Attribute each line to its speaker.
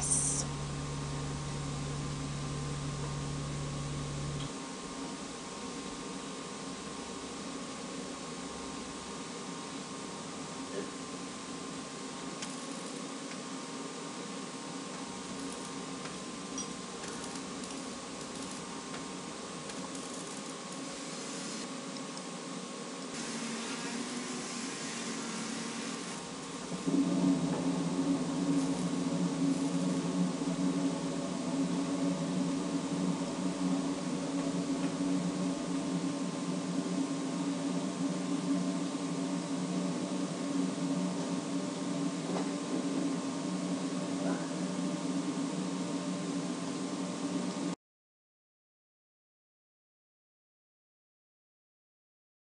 Speaker 1: Yes.